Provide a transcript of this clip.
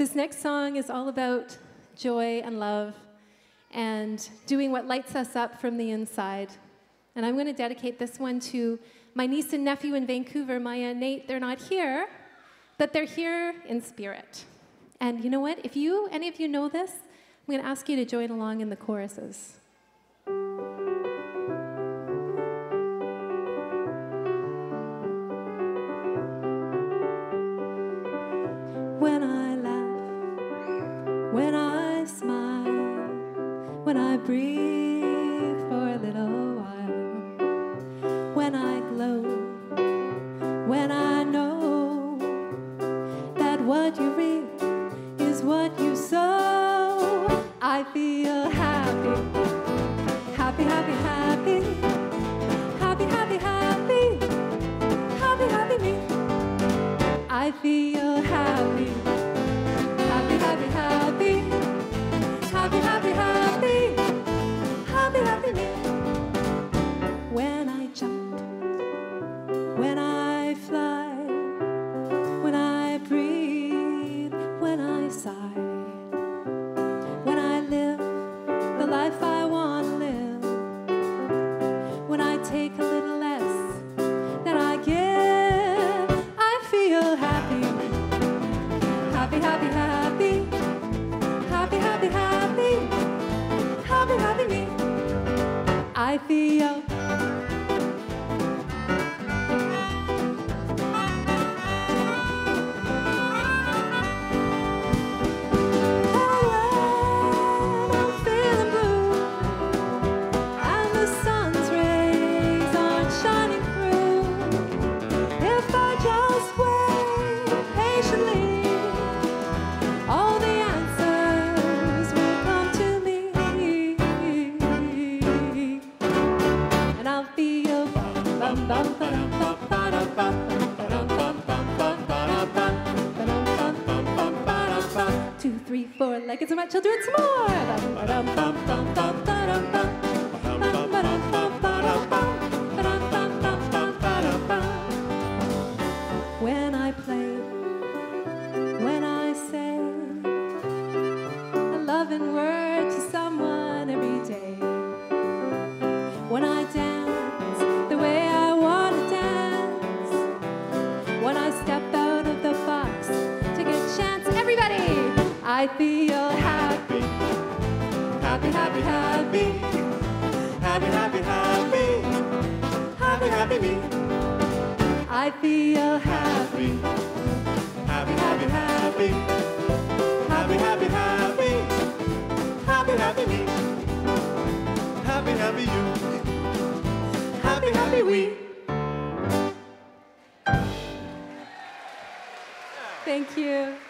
This next song is all about joy and love and doing what lights us up from the inside. And I'm going to dedicate this one to my niece and nephew in Vancouver, Maya and Nate. They're not here, but they're here in spirit. And you know what? If you, any of you know this, I'm going to ask you to join along in the choruses. When I smile, when I breathe for a little while, when I glow, when I know that what you reap is what you sow, I feel happy, happy, happy, happy, happy, happy, happy, happy, happy me. I feel happy, happy, When I jump, when I fly, when I breathe, when I sigh, when I live the life I want to live, when I take a little less than I give, I feel happy, happy, happy, happy, happy, happy. Theo. Two, three, four, like it's a match. I'll do it some more. I feel happy. Happy, happy, happy. Happy, happy, happy. Happy, happy me. I feel happy. Happy, happy, happy. Happy, happy, happy. Happy, happy me. Happy, happy you. Happy, happy we. Thank you.